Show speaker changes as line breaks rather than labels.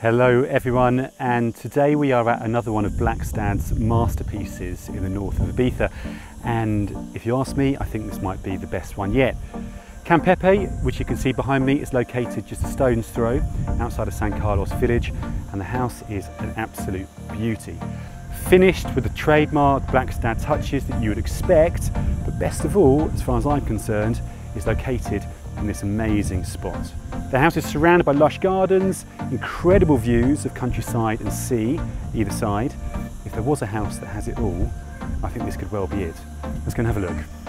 Hello everyone and today we are at another one of Blakstad's masterpieces in the north of Ibiza and if you ask me I think this might be the best one yet. Can Pepe, which you can see behind me, is located just a stone's throw outside of San Carlos village and the house is an absolute beauty. Finished with the trademark Blackstad touches that you would expect but best of all, as far as I'm concerned, is located in this amazing spot. The house is surrounded by lush gardens, incredible views of countryside and sea either side. If there was a house that has it all, I think this could well be it. Let's go and have a look.